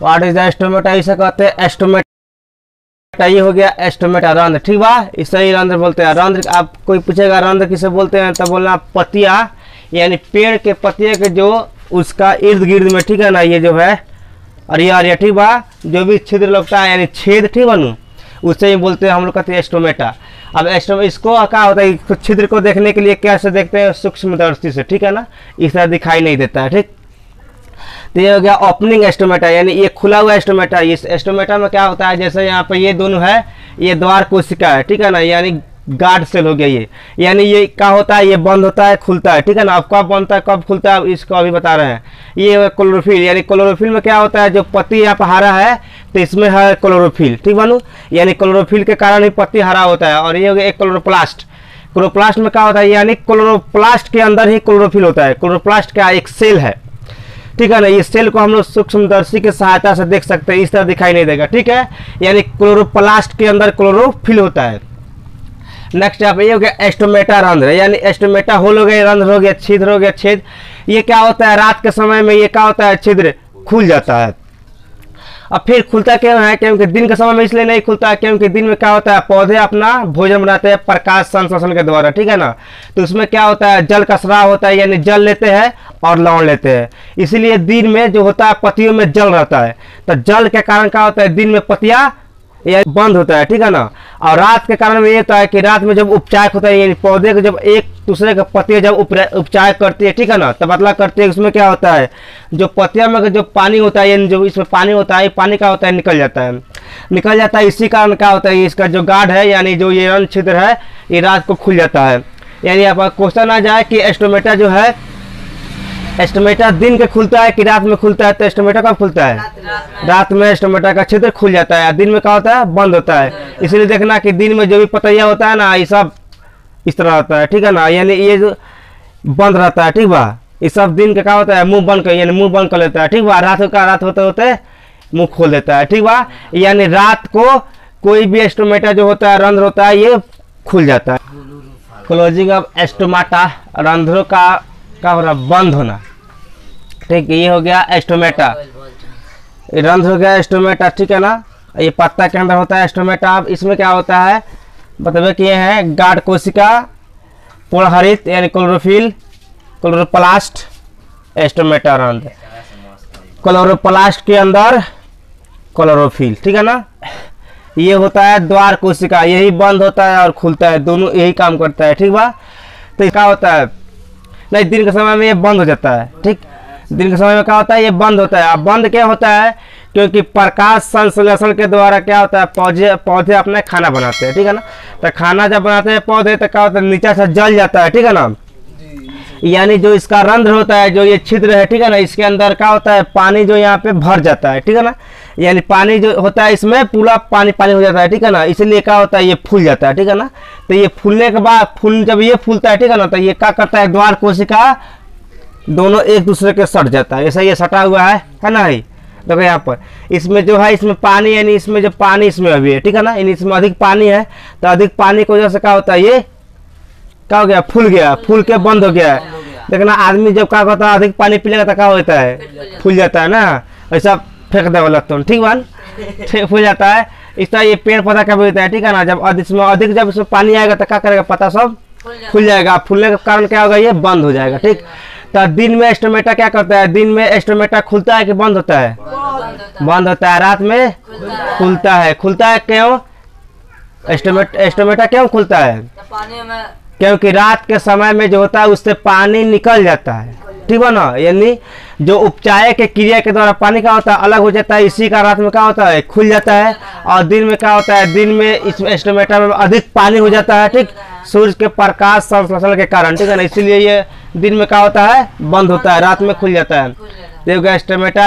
What is the stomata इसे कहते हैं एस्टोमेटा ये हो गया एस्टोमेटा रंध्र ठीक बा इसे ही रंध्र बोलते हैं रंध्र आप कोई पूछेगा रंध्र किसे बोलते हैं तब बोलना पतिया यानी पेड़ के पतिया के जो उसका इर्द गिर्द में ठीक है ना ये जो है अरिया अरिया ठीक बा जो भी छिद्र लगता है यानी छेद ठीक बनू उससे ही बोलते हैं हम लोग कहते हैं एस्टोमेटा अब एस्टो इसको क्या होता है छिद्र को देखने के लिए कैसे देखते हैं सूक्ष्म दृष्टि से ठीक है ना इस तरह दिखाई नहीं देता है ठीक तो ये हो गया ओपनिंग एस्टोमेटा यानी ये खुला हुआ एस्टोमेटा इस एस्टोमेटा में क्या होता है? जैसे यहाँ पर ये दोनों है, ये द्वार कोशिका है, ठीक है ना? यानी गार्ड सेल हो गया ये। यानी ये क्या होता है? ये बंद होता है, खुलता है, ठीक है ना? अब कब बनता है, कब खुलता है इसको अभी बता रहे हैं। ये क्लोरोफिल यानी क्लोरोफिल में क्या होता है? जो पत्ती यहाँ पर हरा है तो इसमें है क्लोरोफिल ठीक बनू? यानी क्लोरोफिल के कारण ही पत्ती हरा होता है, और ये हो गया एक क्लोरोप्लास्ट क्लोरोप्लास्ट में क्या होता है? यानी क्लोरोप्लास्ट के अंदर ही क्लोरोफिल होता है। क्लोरोप्लास्ट का एक सेल है। ठीक है ना, इस सेल को हम लोग सूक्ष्मदर्शी की सहायता से देख सकते हैं, इस तरह दिखाई नहीं देगा, ठीक है? यानी क्लोरोप्लास्ट के अंदर क्लोरोफिल होता है। नेक्स्ट यहाँ पे ये हो गया एस्टोमेटा रंध्र यानी एस्टोमेटा होल हो गया रंध्र हो गया, छिद्र हो गया, छेद। ये क्या होता है, रात के समय में ये क्या होता है, छिद्र खुल जाता है। अब फिर खुलता क्यों है? क्योंकि दिन के समय में इसलिए नहीं खुलता है क्योंकि दिन में क्या होता है, पौधे अपना भोजन बनाते हैं प्रकाश संश्लेषण के द्वारा, ठीक है ना? तो उसमें क्या होता है, जल का स्राव होता है, यानी जल लेते हैं और लौड़ लेते हैं। इसीलिए दिन में जो होता है पतियों में जल रहता है। तो जल के कारण क्या होता है? दिन में पतिया ये बंद होता है, ठीक है ना? और रात के कारण ये होता है कि रात में जब उपचार होता है, यानी पौधे के जब एक दूसरे के पत्तियाँ जब उपचार करती है, ठीक है ना? तबादला करती है उसमें क्या होता है? जो पत्तियाँ में जो पानी होता है, यानी जो इसमें पानी होता है पानी का होता है, निकल जाता है। निकल जाता है, इसी कारण क्या होता है? इसका जो गार्ड है, यानी जो ये रन छिद्र है, ये रात को खुल जाता है। यानी आप क्वेश्चन आ जाए कि एस्टोमेटा जो है एस्टोमेटा दिन के खुलता है कि रात में खुलता है? तो एस्टोमेटा कब खुलता है? रात में। एस्टोमेटा का छिद्र खुल जाता है। दिन में क्या होता है? बंद होता है। इसलिए देखना कि दिन में जो भी पतैया होता है ना ये सब इस तरह होता है। ठीक है ना? यानी ये जो बंद रहता है ठीक बा? ये सब दिन का क्या होता है? मुँह बंद कर यानी मुँह बंद कर लेता है। ठीक बा? रात का रात होते होते मुँह खोल देता है। ठीक बा? यानी रात को कोई भी एस्टोमेटा जो होता है रंध्र होता है ये खुल जाता है। क्लोजिंग ऑफ़ एस्टोमाटा रंध्रों का क्या हो रहा बंद होना। ठीक, ये हो गया एस्टोमेटा। रंध हो गया एस्टोमेटा, ठीक है ना? ये पत्ता के अंदर होता है एस्टोमेटा। अब इसमें क्या होता है? बताइए कि ये है गार्ड कोशिका पूर्णहरित यानी क्लोरोफिल, क्लोरोप्लास्ट, एस्टोमेटा रंध क्लोरोप्लास्ट के अंदर क्लोरोफिल, ठीक है ना? ये होता है द्वार कोशिका, यही बंद होता है और खुलता है, दोनों यही काम करता है, ठीक बा? तो क्या होता है नहीं, दिन के समय में ये बंद हो जाता है, ठीक? दिन के समय में क्या होता है, ये बंद होता है। अब बंद क्या होता है? क्योंकि प्रकाश संश्लेषण के द्वारा क्या होता है, पौधे पौधे अपना खाना बनाते हैं, ठीक है ना? तो खाना जब बनाते हैं पौधे तो क्या होता है, नीचे से जल जाता है, ठीक है ना? यानी जो इसका रंध्र होता है, जो ये छिद्र है, ठीक है ना? इसके अंदर क्या होता है, पानी जो यहाँ पे भर जाता है, ठीक है ना? यानी पानी जो होता है इसमें पूरा पानी पानी हो जाता है, ठीक है ना? इसलिए क्या होता है, ये फूल जाता है, ठीक है ना? तो ये फूलने के बाद फूल जब ये फूलता है, ठीक है ना तो ये क्या करता है, द्वार कोशिका दोनों एक दूसरे के सट जाता है। ऐसा ये सटा हुआ है है ना भाई? देखो यहाँ पर। इसमें जो है, इसमें पानी, यानी इसमें जो पानी इसमें अभी है, ठीक है ना? यानी इसमें अधिक पानी है तो अधिक पानी की वजह से क्या होता है, ये क्या हो गया, फूल गया, फूल के बंद हो गया है। देखना, आदमी जब क्या होता है, अधिक पानी पी लेगा तो क्या होता है? फूल जाता है ना? ऐसा फेंक दे वाला तो ठीक बान फूल जाता है। इस तरह ये पेड़ पौधा क्या होता है ठीक है ना? जब इसमें अधिक जब इसमें पानी आएगा तो क्या करेगा पता सब? फूल जाएगा। फूलने के कारण क्या होगा? ये बंद हो जाएगा ठीक? तो दिन में एस्टोमेटा क्या करता है? दिन में एस्टोमेटा खुलता है कि बंद होता है? बंद होता है। रात में खुलता है। खुलता है क्यों? एस्टोमेट एस्टोमेटा क्यों खुलता है? क्योंकि रात के समय में जो होता है उससे पानी निकल जाता है। ठीक है यानी जो उपचाय के क्रिया के द्वारा पानी का होता है, अलग हो जाता है, इसी का रात में क्या होता है, खुल जाता है, और दिन में क्या होता है, दिन में इस एस्टोमेटा में अधिक पानी हो जाता है, ठीक? सूर्य के प्रकाश संश्लेषण के कारण, ठीक है ना? इसीलिए ये दिन में क्या होता है, बंद होता है, रात में खुल जाता है। तो एस्टोमेटा